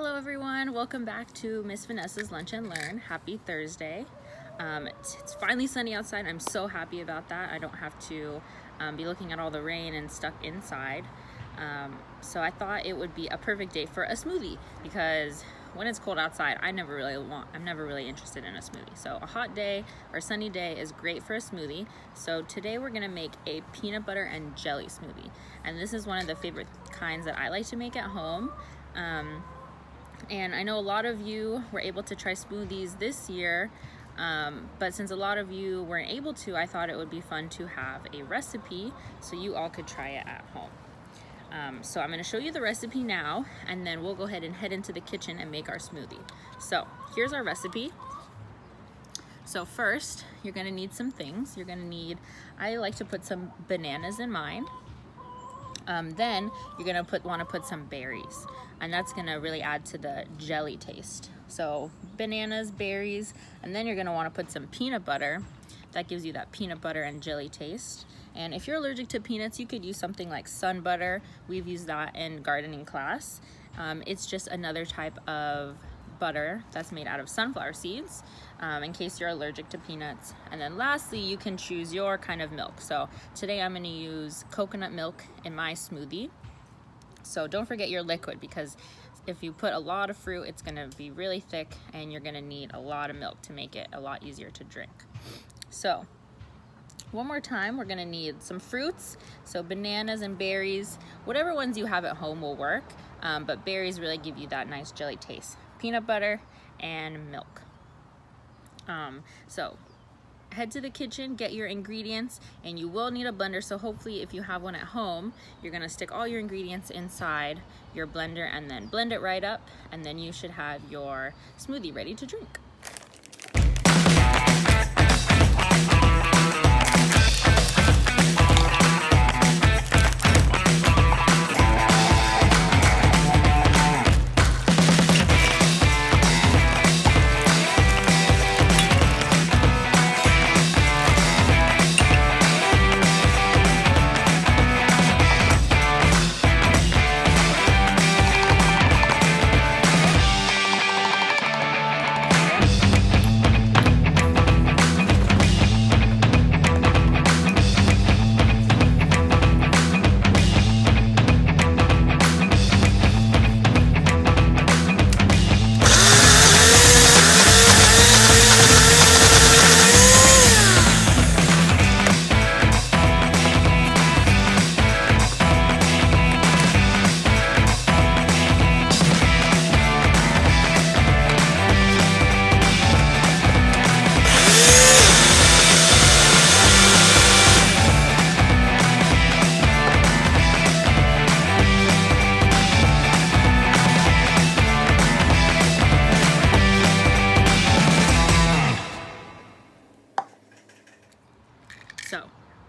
Hello everyone, welcome back to Miss Vanessa's Lunch and Learn. Happy Thursday. Um, it's, it's, finally sunny outside. I'm so happy about that. I don't have to um, be looking at all the rain and stuck inside. Um, so I thought it would be a perfect day for a smoothie because when it's cold outside, I never really want, I'm never really interested in a smoothie. So a hot day or sunny day is great for a smoothie. So today we're gonna make a peanut butter and jelly smoothie. And this is one of the favorite kinds that I like to make at home. Um, and I know a lot of you were able to try smoothies this year, um, but since a lot of you weren't able to, I thought it would be fun to have a recipe so you all could try it at home. Um, so I'm gonna show you the recipe now, and then we'll go ahead and head into the kitchen and make our smoothie. So here's our recipe. So first, you're gonna need some things. You're gonna need, I like to put some bananas in mine. Um, then you're gonna put want to put some berries and that's gonna really add to the jelly taste. So bananas, berries, and then you're gonna wanna put some peanut butter. That gives you that peanut butter and jelly taste. And if you're allergic to peanuts, you could use something like sun butter. We've used that in gardening class. Um, it's just another type of butter that's made out of sunflower seeds um, in case you're allergic to peanuts. And then lastly, you can choose your kind of milk. So today I'm gonna use coconut milk in my smoothie. So don't forget your liquid because if you put a lot of fruit, it's gonna be really thick and you're gonna need a lot of milk to make it a lot easier to drink. So one more time, we're gonna need some fruits. So bananas and berries, whatever ones you have at home will work, um, but berries really give you that nice jelly taste. Peanut butter and milk. Um, so head to the kitchen, get your ingredients, and you will need a blender. So hopefully if you have one at home, you're gonna stick all your ingredients inside your blender and then blend it right up, and then you should have your smoothie ready to drink.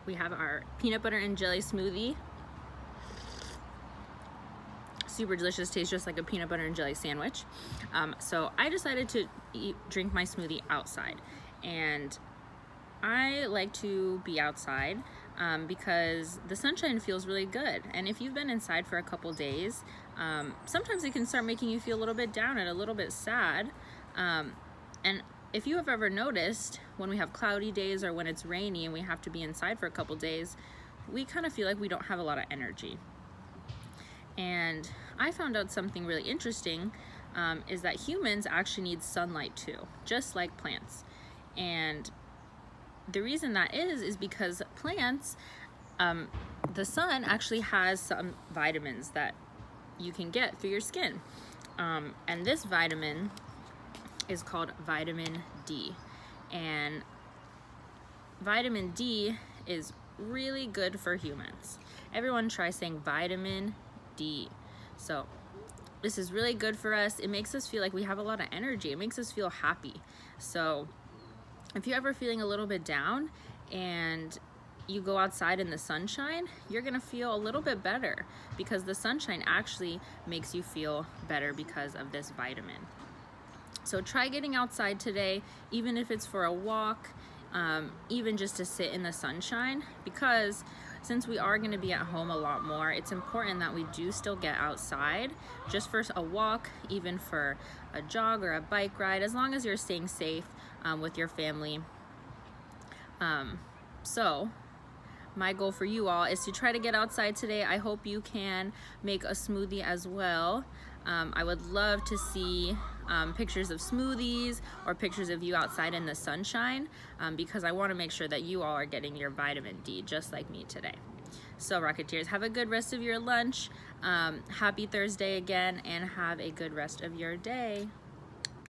We have our peanut butter and jelly smoothie. Super delicious, tastes just like a peanut butter and jelly sandwich. Um, so I decided to eat, drink my smoothie outside. And I like to be outside um, because the sunshine feels really good. And if you've been inside for a couple days, um, sometimes it can start making you feel a little bit down and a little bit sad. Um, and if you have ever noticed when we have cloudy days or when it's rainy and we have to be inside for a couple days, we kind of feel like we don't have a lot of energy. And I found out something really interesting um, is that humans actually need sunlight too, just like plants. And the reason that is, is because plants, um, the sun actually has some vitamins that you can get through your skin. Um, and this vitamin is called vitamin D. And vitamin D is really good for humans. Everyone try saying vitamin D. So this is really good for us. It makes us feel like we have a lot of energy. It makes us feel happy. So if you're ever feeling a little bit down and you go outside in the sunshine, you're gonna feel a little bit better because the sunshine actually makes you feel better because of this vitamin. So try getting outside today, even if it's for a walk, um, even just to sit in the sunshine, because since we are going to be at home a lot more, it's important that we do still get outside just for a walk, even for a jog or a bike ride, as long as you're staying safe um, with your family. Um, so, my goal for you all is to try to get outside today. I hope you can make a smoothie as well. Um, I would love to see um, pictures of smoothies or pictures of you outside in the sunshine um, because I want to make sure that you all are getting your vitamin D just like me today. So Rocketeers, have a good rest of your lunch. Um, happy Thursday again and have a good rest of your day.